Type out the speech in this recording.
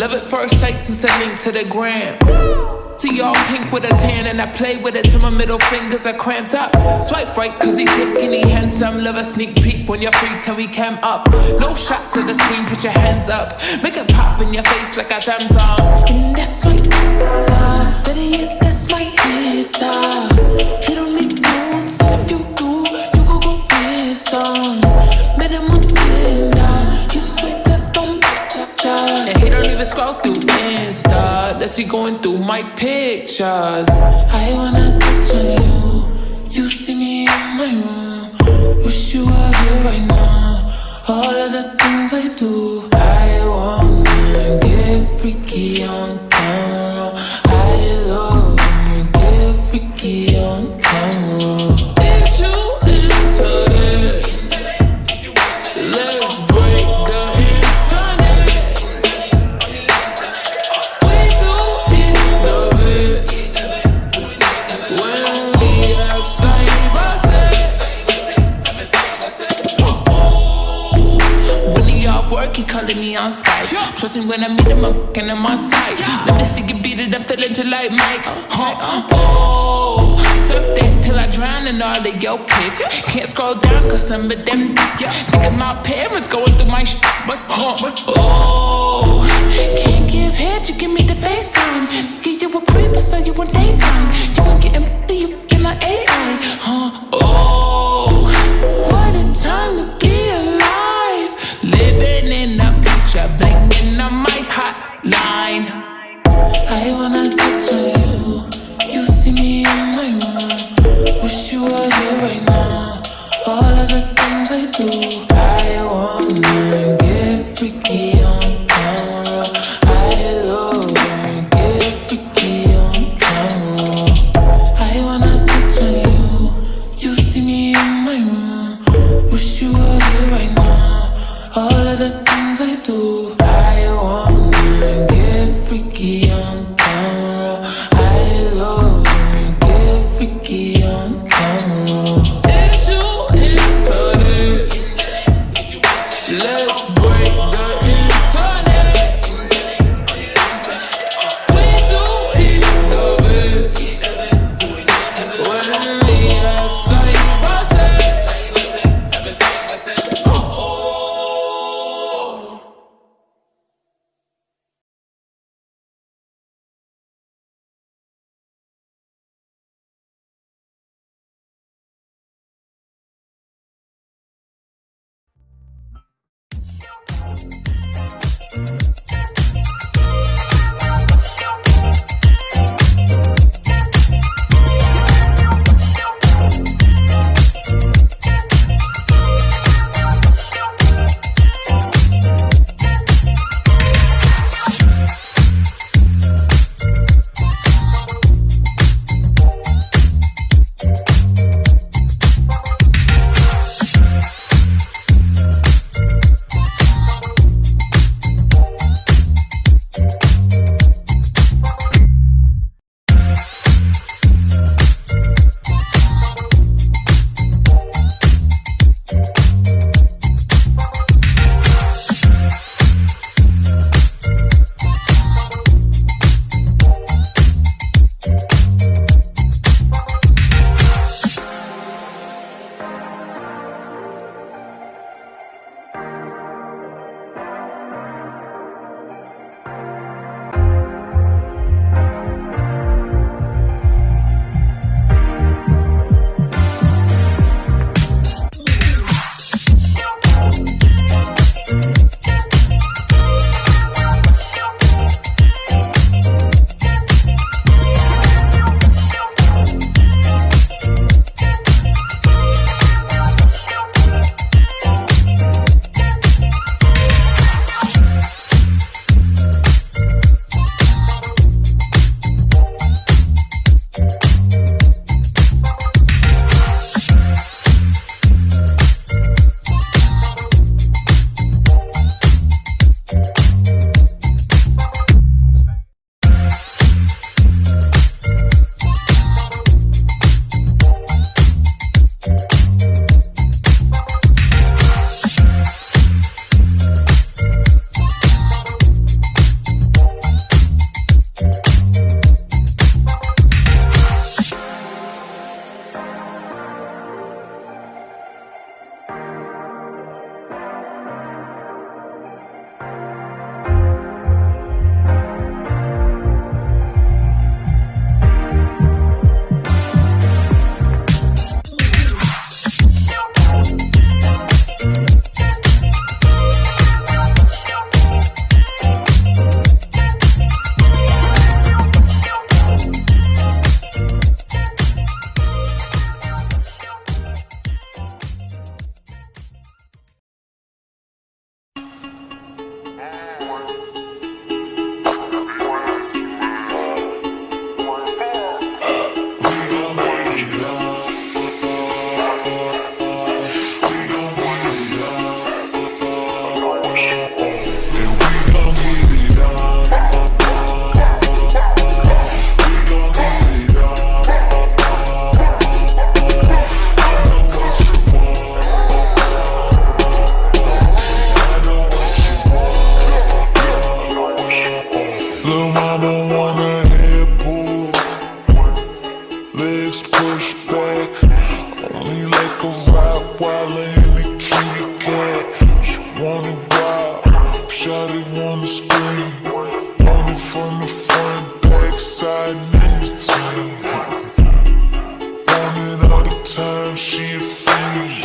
love at first sight to send link to the gram. See y'all pink with a tan and I play with it till my middle fingers are cramped up. Swipe right cause he thick and he handsome. Love a sneak peek when you're free, can we cam up? No shots of the screen, put your hands up. Make it pop in your face like a Samsung. And that's my uh, better yet, that's my my pictures. I wanna touch on you. You see me in my room. Wish you were here right now. All of the things I do. I wanna get freaky on camera. Calling me on Skype. Trust me when I meet him, I'm fucking him on sight. Let me see you beat it up, feeling to like Mike. Uh-huh. Huh? Oh, surf that till I drown in all of your pics. Can't scroll down cause some of them dicks. Think of my parents going through my shit. But, huh? Oh, can't give head, you give me the FaceTime. Give you a creeper so you want daytime. I don't wanna hit, pull Legs pushed back. Only like a rock while in the kitty cat She wanna wild Shot it on the screen. Want it from the front, back, side, in between. One and all the time she a fiend.